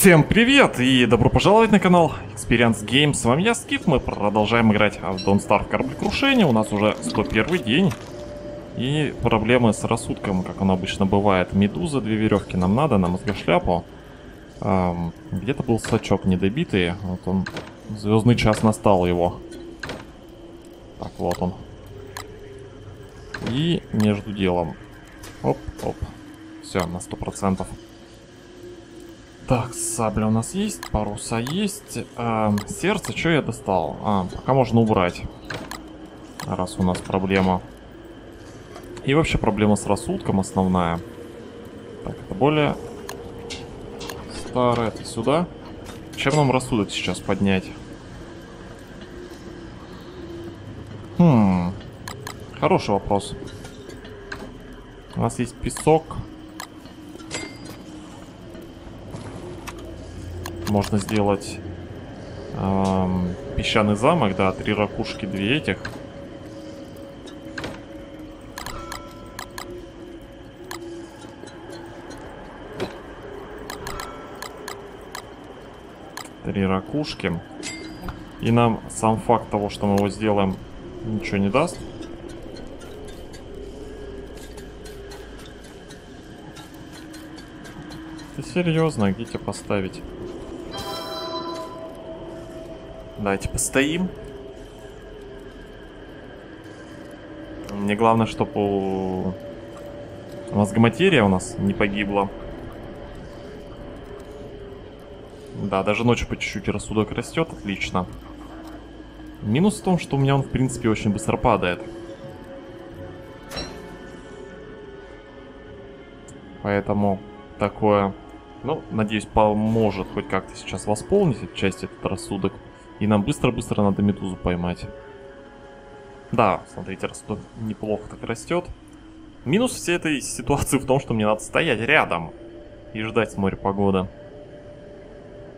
Всем привет и добро пожаловать на канал Experience Games. С вами я, Скиф. Мы продолжаем играть в Don't Starve кораблекрушение. У нас уже 101 день. И проблемы с рассудком, как он обычно бывает. Медуза, две веревки нам надо, на мозгошляпу. Эм, Где-то был сачок недобитый. Вот он. Звездный час настал его. Так, вот он. И между делом. Оп, оп. Все, на сто процентов. Так, сабля у нас есть, паруса есть. Эм, сердце, что я достал? А, пока можно убрать. Раз у нас проблема. И вообще проблема с рассудком основная. Так, это более старое. Это сюда. Чем нам рассудок сейчас поднять? Хм. Хороший вопрос. У нас есть песок. Можно сделать эм, песчаный замок, да, три ракушки, две этих. Три ракушки. И нам сам факт того, что мы его сделаем, ничего не даст. Серьезно, где тебя поставить? Давайте постоим. Мне главное, чтобы мозгоматерия у нас не погибла. Да, даже ночью по чуть-чуть рассудок растет, отлично. Минус в том, что у меня он, в принципе, очень быстро падает. Поэтому такое, ну, надеюсь, поможет хоть как-то сейчас восполнить отчасти этот рассудок. И нам быстро-быстро надо медузу поймать. Да, смотрите, рассудок неплохо так растет. Минус всей этой ситуации в том, что мне надо стоять рядом и ждать с моря погоды.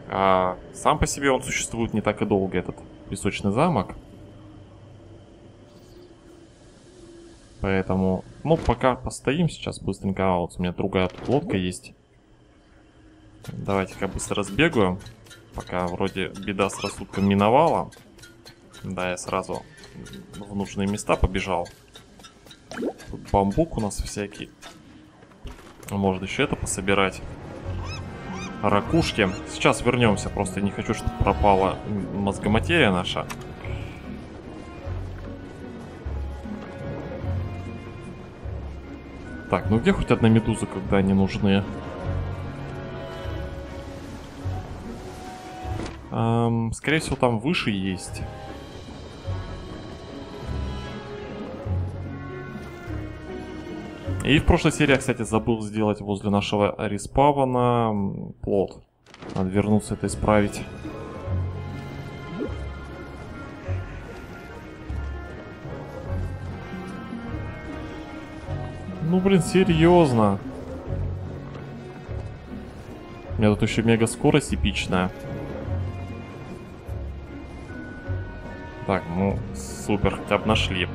А сам по себе он существует не так и долго, этот песочный замок. Поэтому, ну, пока постоим сейчас быстренько. А, вот у меня другая тут лодка есть. Давайте-ка быстро сбегаю. Пока вроде беда с рассудком миновала. Да, я сразу в нужные места побежал. Тут бамбук у нас всякий. Можно еще это пособирать. Ракушки. Сейчас вернемся. Просто не хочу, чтобы пропала мозгоматерия наша. Так, ну где хоть одна медуза, когда они нужны? Эм, скорее всего, там выше есть. И в прошлой серии я, кстати, забыл сделать возле нашего респавна плод. Надо вернуться это исправить. Ну, блин, серьезно. У меня тут еще мега скорость эпичная. Так, ну, супер, хотя бы нашли.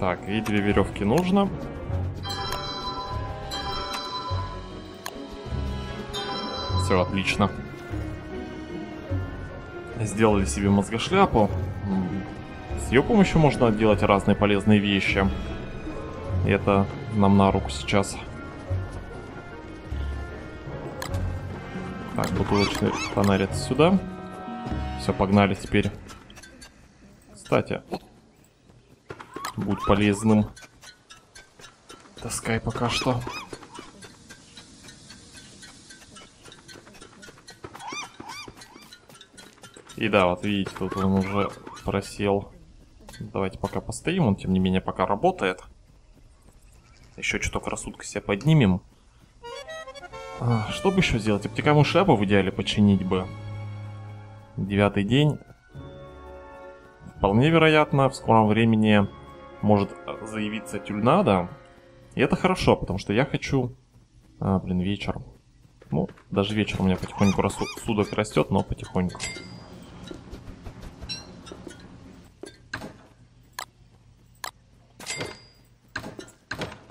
Так, и две веревки нужно. Все, отлично. Сделали себе мозгошляпу. С ее помощью можно делать разные полезные вещи. Это нам на руку сейчас. Так, бутылочный фонарь сюда. Все, погнали теперь. Кстати, будь полезным. Таскай пока что. И да, вот видите, тут он уже просел. Давайте пока постоим, он тем не менее пока работает. Еще чуток рассудка себе поднимем. А, что бы еще сделать? Обтекаемую шляпу в идеале починить бы. Девятый день. Вполне вероятно, в скором времени может заявиться тюльнада. И это хорошо, потому что я хочу... А, блин, вечер. Ну, даже вечер у меня потихоньку рассудок растет, но потихоньку.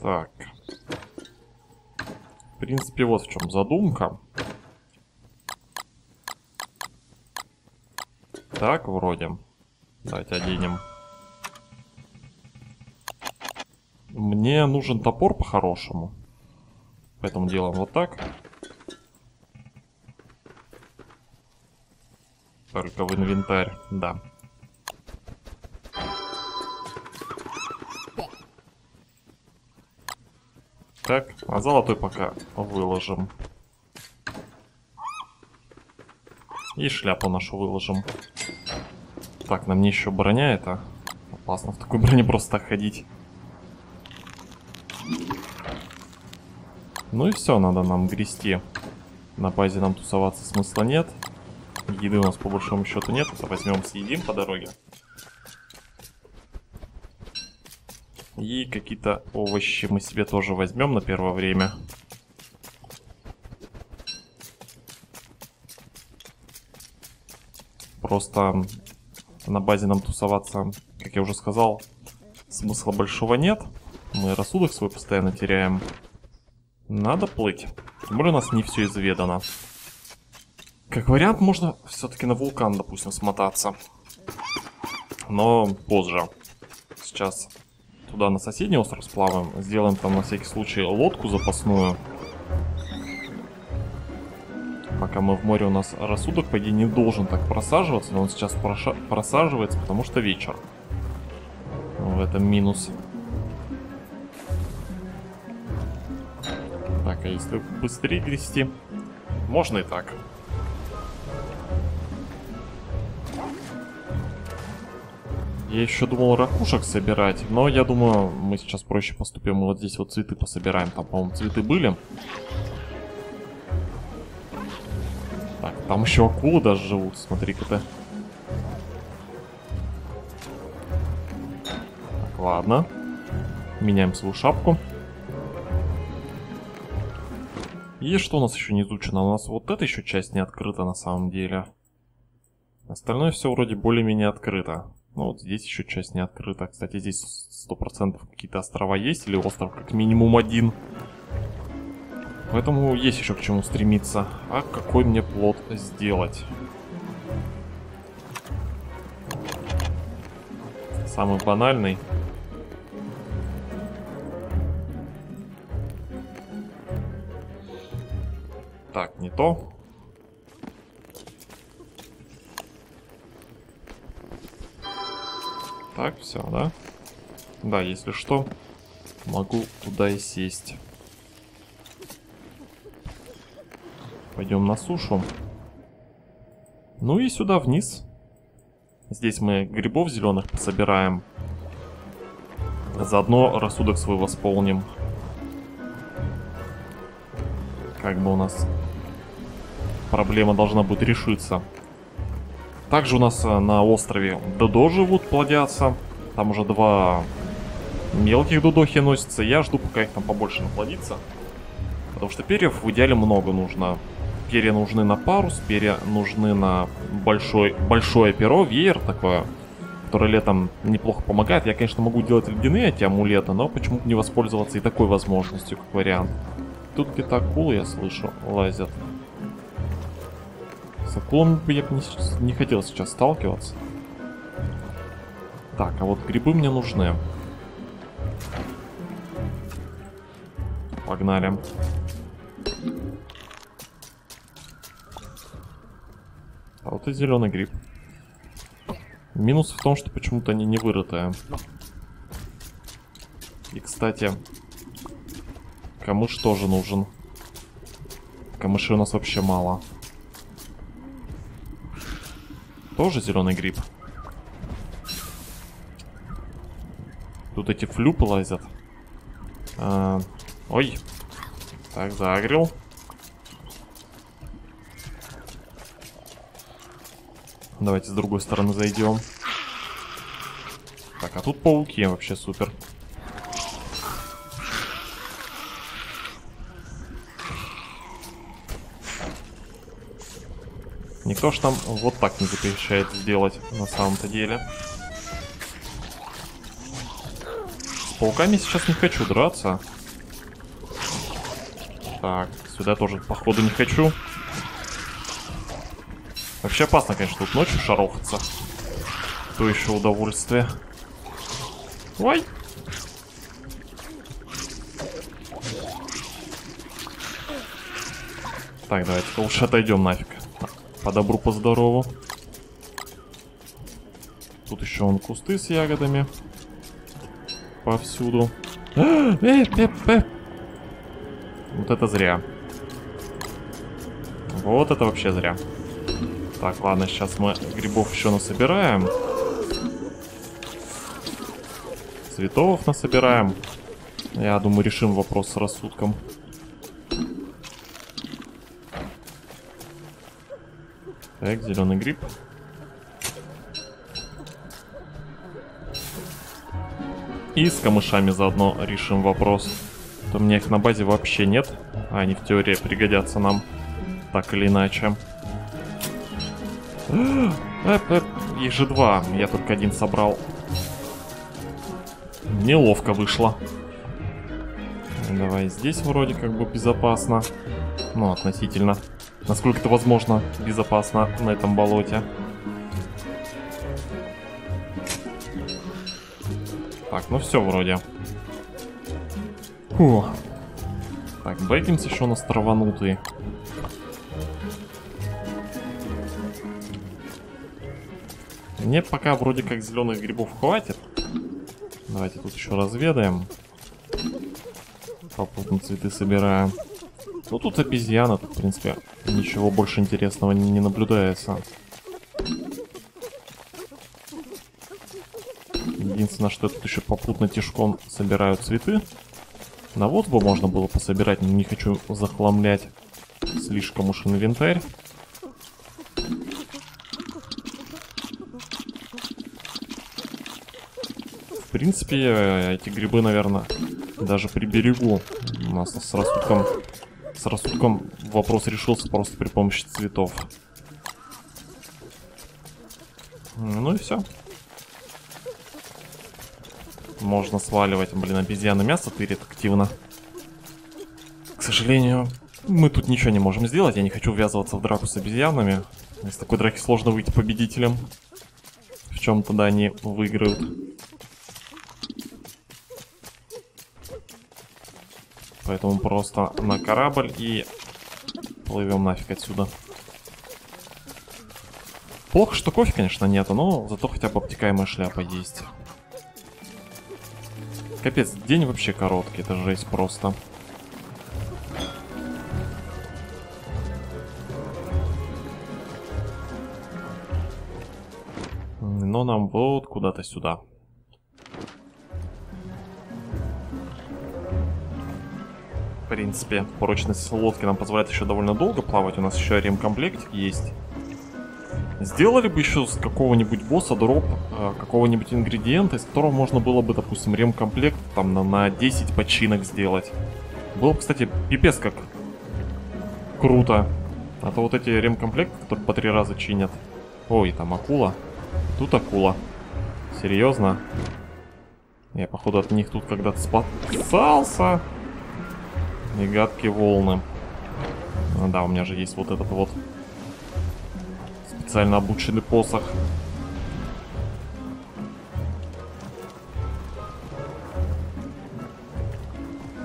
Так. В принципе, вот в чем задумка. Так, вроде. Давайте оденем. Мне нужен топор по-хорошему. Поэтому делаем вот так. Только в инвентарь, да. Так, а золотой пока выложим. И шляпу нашу выложим. Так, на мне еще броня это. Опасно в такой броне просто так ходить. Ну и все, надо нам грести. На базе нам тусоваться смысла нет. Еды у нас по большому счету нет, это возьмем, съедим по дороге. И какие-то овощи мы себе тоже возьмем на первое время. Просто на базе нам тусоваться, как я уже сказал, смысла большого нет. Мы рассудок свой постоянно теряем. Надо плыть. Тем более у нас не все изведано. Как вариант, можно все-таки на вулкан, допустим, смотаться. Но позже. Сейчас туда на соседний остров сплаваем. Сделаем там на всякий случай лодку запасную. Пока мы в море, у нас рассудок, по идее, не должен так просаживаться. Но он сейчас проша просаживается, потому что вечер. В этом минус. Так, а если быстрее грести? Можно и так. Я еще думал ракушек собирать, но я думаю, мы сейчас проще поступим. Мы вот здесь вот цветы пособираем. Там, по-моему, цветы были. Там еще акулы даже живут, смотри-ка-то. Так, ладно. Меняем свою шапку. И что у нас еще не изучено? У нас вот эта еще часть не открыта на самом деле. Остальное все вроде более-менее открыто. Ну вот здесь еще часть не открыта. Кстати, здесь сто процентов какие-то острова есть, или остров как минимум один. Поэтому есть еще к чему стремиться. А какой мне плод сделать? Самый банальный. Так, не то. Так, все, да? Да, если что, могу туда и сесть. Пойдем на сушу. Ну и сюда вниз. Здесь мы грибов зеленых пособираем. Заодно рассудок свой восполним. Как бы у нас проблема должна будет решиться. Также у нас э, на острове Додо живут, плодятся. Там уже два мелких дудохи носятся. Я жду, пока их там побольше наплодится. Потому что перьев в идеале много нужно. Перья нужны на парус, перья нужны на большой, большое перо, веер такое, которое летом неплохо помогает. Я, конечно, могу делать ледяные эти амулеты, но почему-то не воспользоваться и такой возможностью, как вариант. Тут где-то акулы, я слышу, лазят. С акулами я не, не хотел сейчас сталкиваться. Так, а вот грибы мне нужны. Погнали. А вот и зеленый гриб. Минус в том, что почему-то они не вырытые. И, кстати, камыш тоже нужен. Камыши у нас вообще мало. Тоже зеленый гриб. Тут эти флюпы лазят. А, ой. Так, загрел. Давайте с другой стороны зайдем. Так, а тут пауки вообще супер. Никто ж там вот так не запрещает сделать на самом-то деле. С пауками сейчас не хочу драться. Так. Сюда тоже, походу, не хочу. Вообще опасно, конечно, тут ночью шарохаться. То еще удовольствие. Ой! Так, давайте-ка лучше отойдем нафиг. По добру, по здорову. Тут еще вон кусты с ягодами. Повсюду. Э, э, э. Вот это зря. Вот это вообще зря. Так, ладно, сейчас мы грибов еще насобираем. Цветов насобираем. Я думаю, решим вопрос с рассудком. Так, зеленый гриб. И с камышами заодно решим вопрос. То у меня их на базе вообще нет. А они в теории пригодятся нам. Так или иначе. Эп, их же два. Я только один собрал. Неловко вышло. Давай здесь вроде как бы безопасно. Ну, относительно насколько это возможно безопасно на этом болоте. Так, ну все вроде. Фу. Так, Бэггинс еще у нас траванутый. Мне пока вроде как зеленых грибов хватит. Давайте тут еще разведаем. Попутно цветы собираем. Ну тут обезьяна, тут в принципе ничего больше интересного не, не наблюдается. Единственное, что тут еще попутно тишком собираю цветы. На вот бы можно было пособирать, но не хочу захламлять слишком уж инвентарь. Принципе, эти грибы, наверное, даже приберегу. У нас с рассудком с рассудком вопрос решился просто при помощи цветов. Ну и все. Можно сваливать. Блин, обезьяна мясо тырит активно. К сожалению, мы тут ничего не можем сделать. Я не хочу ввязываться в драку с обезьянами. Из такой драки сложно выйти победителем. В чем тогда они выиграют. Поэтому просто на корабль и плывем нафиг отсюда. Плохо, что кофе, конечно, нету, но зато хотя бы обтекаемая шляпа есть. Капец, день вообще короткий, это жесть просто. Но нам вот куда-то сюда. Принципе. Прочность лодки нам позволяет еще довольно долго плавать. У нас еще ремкомплектик есть. Сделали бы еще с какого-нибудь босса дроп, э, какого-нибудь ингредиента, из которого можно было бы, допустим, ремкомплект там на, на 10 починок сделать. Было, кстати, пипец как круто. А то вот эти ремкомплекты, которые по три раза чинят. Ой, там акула. Тут акула. Серьезно? Я, походу, от них тут когда-то спасался. И гадкие волны. Ну да, у меня же есть вот этот вот специально обученный посох.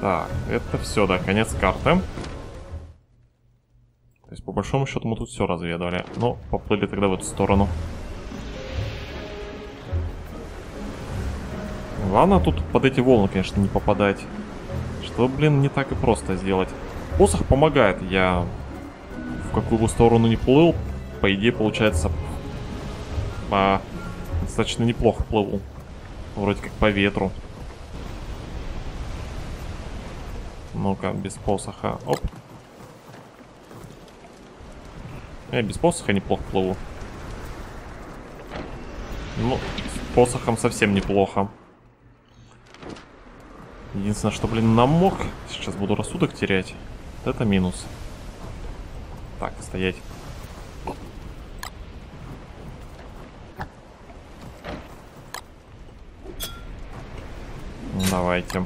Так, это все, да, конец карты. То есть, по большому счету, мы тут все разведали. Но поплыли тогда в эту сторону. Главное тут под эти волны, конечно, не попадать что, блин, не так и просто сделать. Посох помогает, я в какую бы сторону не плыл, по идее, получается, по... достаточно неплохо плыву. Вроде как по ветру. Ну-ка, без посоха. Оп. Я без посоха неплохо плыву. Ну, с посохом совсем неплохо. Единственное, что, блин, намок. Сейчас буду рассудок терять. Это минус. Так, стоять. Давайте.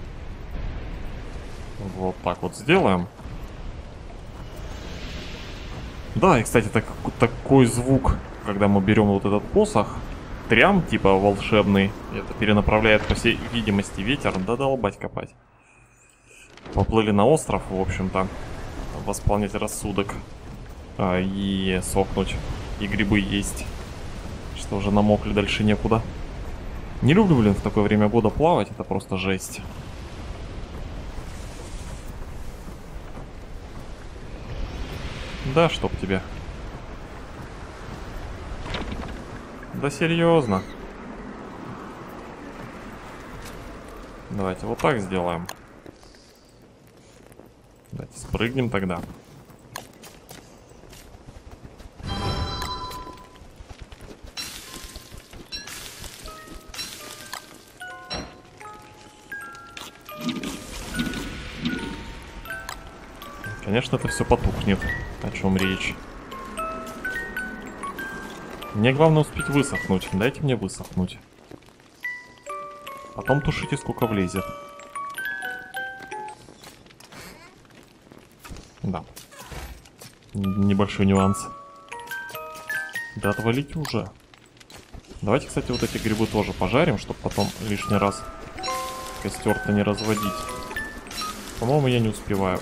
Вот так вот сделаем. Да, и, кстати, так, такой звук, когда мы берем вот этот посох, трям, типа волшебный, это перенаправляет, по всей видимости, ветер, да долбать копать. Поплыли на остров, в общем-то, восполнять рассудок а, и сохнуть, и грибы есть, что уже намокли, дальше некуда. Не люблю, блин, в такое время года плавать, это просто жесть. Да, чтоб тебе. Да серьезно. Давайте вот так сделаем. Давайте спрыгнем тогда. Конечно, это все потухнет. О чем речь? Мне главное успеть высохнуть. Дайте мне высохнуть. Потом тушите, сколько влезет. Да. Небольшой нюанс. Да отвалите уже. Давайте, кстати, вот эти грибы тоже пожарим, чтобы потом лишний раз костер-то не разводить. По-моему, я не успеваю.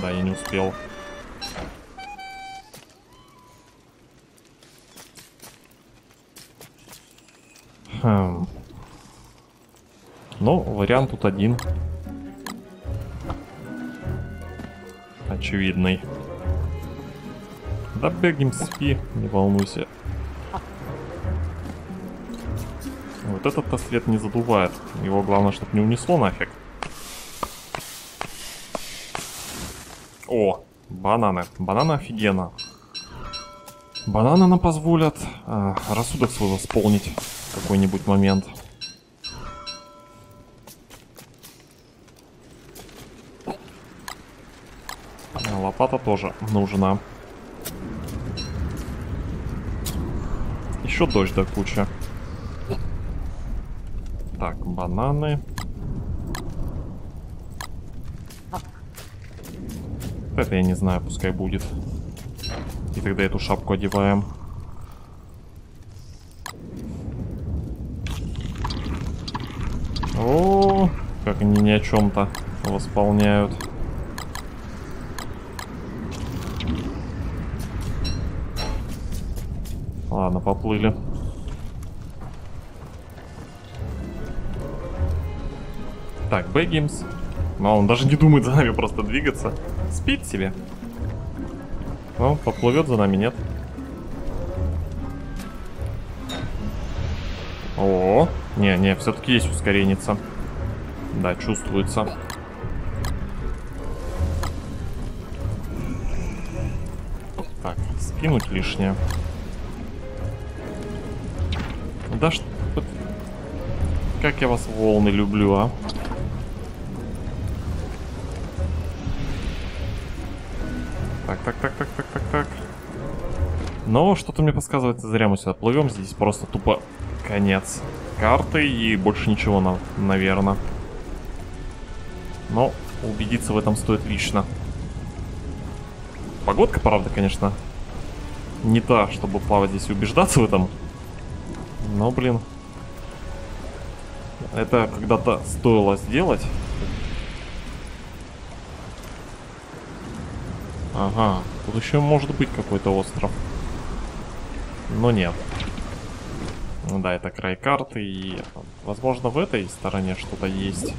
Да, я не успел. Хм. Ну, вариант тут один. Очевидный. Да бегим, спи, не волнуйся. Вот этот-то след не задувает. Его главное, чтобы не унесло нафиг. О, бананы. Бананы офигенно. Бананы нам позволят э, рассудок свой восполнить какой-нибудь момент. Лопата тоже нужна. Еще дождь до кучи. Так, бананы. Это я не знаю, пускай будет. И тогда эту шапку одеваем. О, как они ни о чем-то восполняют. Ладно, поплыли. Так, Бэггимс. Но он даже не думает за нами просто двигаться. Спит себе. Ну, поплывет за нами, нет? О, не, не, все-таки есть ускоренница. Да, чувствуется. Так, скинуть лишнее. Да что... Как я вас волны люблю, а? Так, так, так, так, так, так, так. Но что-то мне подсказывает, зря мы сюда плывем. Здесь просто тупо конец карты и больше ничего, на, наверное. Но убедиться в этом стоит лично. Погодка, правда, конечно, не та, чтобы плавать здесь и убеждаться в этом. Но, блин, это когда-то стоило сделать. Ага, тут еще может быть какой-то остров. Но нет. Ну да, это край карты, и, возможно, в этой стороне что-то есть.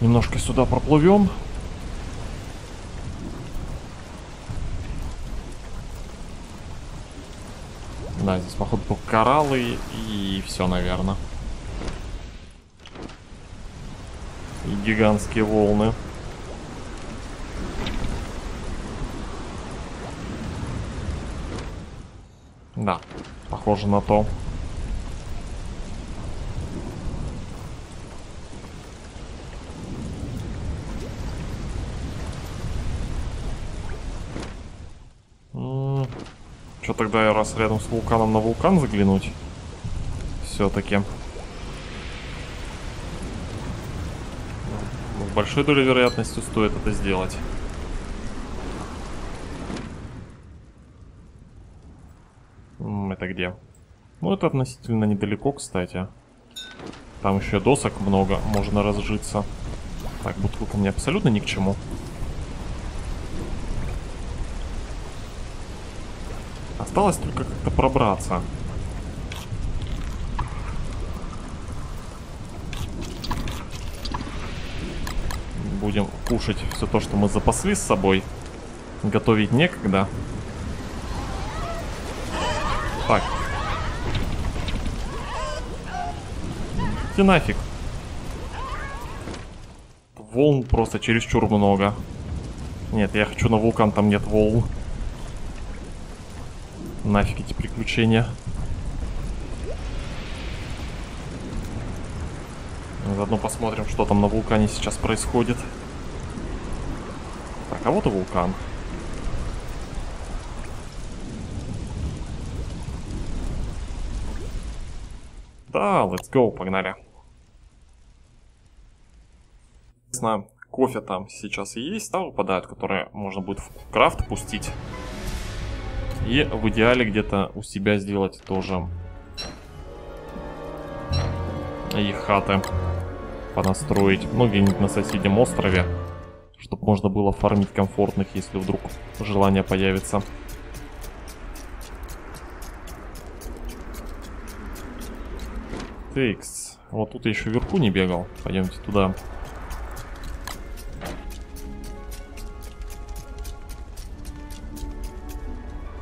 Немножко сюда проплывем. Да, здесь, походу, кораллы и все, наверное. И гигантские волны. Да, похоже на то. Что тогда я раз рядом с вулканом на вулкан заглянуть? Все-таки. С большой долей вероятности стоит это сделать. Это где? Ну, это относительно недалеко, кстати. Там еще досок много, можно разжиться. Так, бутылка мне абсолютно ни к чему. Осталось только как-то пробраться. Будем кушать все то, что мы запасли с собой. Готовить некогда. Так. Иди нафиг. Волн просто чересчур много. Нет, я хочу на вулкан, там нет волн. Нафиг эти приключения. Заодно посмотрим, что там на вулкане сейчас происходит. Так, а вот и вулкан. Да, let's go, погнали. Знаю, кофе там сейчас есть, да, выпадают, которые можно будет в крафт пустить. И в идеале где-то у себя сделать тоже и хаты понастроить. Ну, на соседнем острове, чтобы можно было фармить комфортных, если вдруг желание появится. Текс. Вот тут я еще вверху не бегал. Пойдемте туда.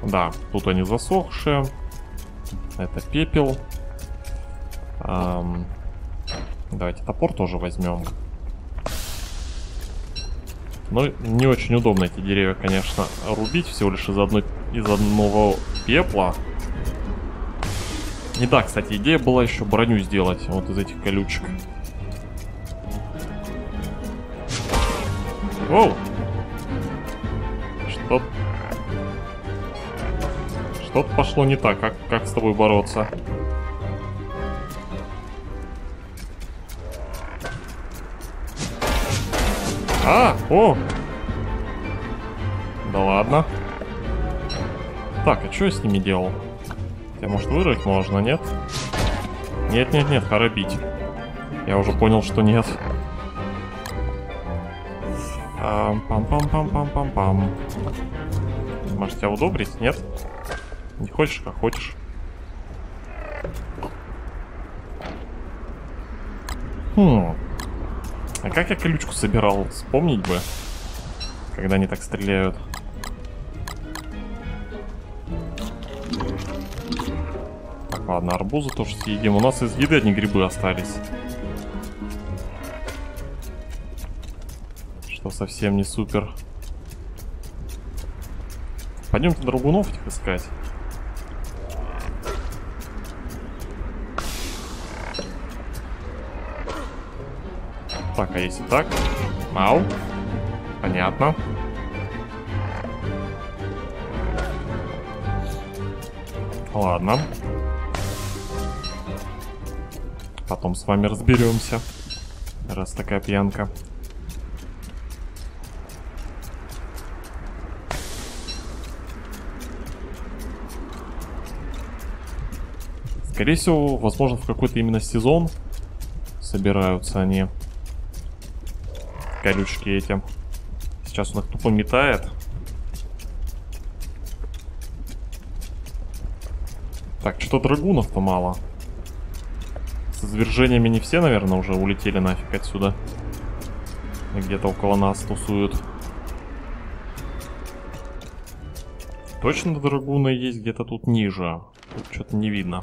Да, тут они засохшие. Это пепел. Эм, давайте топор тоже возьмем. Ну, не очень удобно эти деревья, конечно, рубить всего лишь из, одной, из одного пепла. Не да, кстати, идея была еще броню сделать вот из этих колючек. Оу! Что что-то пошло не так. Как, как с тобой бороться? А, о! Да ладно. Так, а что я с ними делал? Тебя, может, вырыть можно, нет? Нет, нет, нет, хоробить. Я уже понял, что нет. Пам-пам-пам-пам-пам-пам. Может, тебя удобрить? Нет? Не хочешь, как хочешь. Хм. А как я колючку собирал? Вспомнить бы. Когда они так стреляют. Ладно, арбузы тоже съедим. У нас из еды одни грибы остались. Что совсем не супер. Пойдемте драгунов этих искать. Так, а если так? Мау. Понятно. Ладно. Потом с вами разберемся. Раз такая пьянка. Скорее всего, возможно, в какой-то именно сезон собираются они колючки эти. Сейчас он их тупо метает. Так, что-то драгунов-то мало. С извержениями не все, наверное, уже улетели нафиг отсюда. Где-то около нас тусуют. Точно драгуны есть где-то тут ниже. Тут что-то не видно.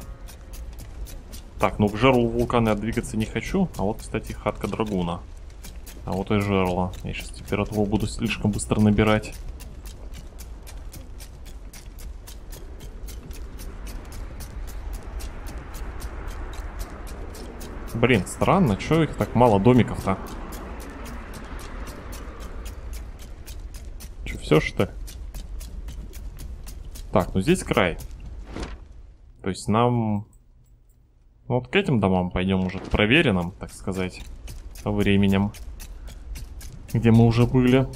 Так, ну к жерлу вулкана я двигаться не хочу. А вот, кстати, хатка драгуна. А вот и жерло. Я сейчас температуру буду слишком быстро набирать. Блин, странно, что их так мало домиков-то? Че, все что? Так, ну здесь край. То есть нам... Ну, вот к этим домам пойдем уже проверенным, так сказать, временем где мы уже были.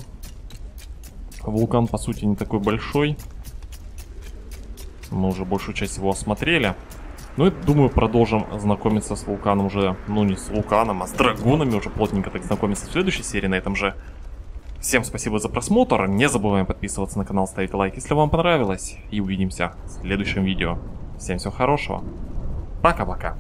Вулкан, по сути, не такой большой. Мы уже большую часть его осмотрели. Ну и, думаю, продолжим знакомиться с вулканом уже, ну не с вулканом, а с драгунами уже плотненько так знакомиться в следующей серии на этом же. Всем спасибо за просмотр, не забываем подписываться на канал, ставить лайк, если вам понравилось. И увидимся в следующем видео. Всем всего хорошего. Пока-пока.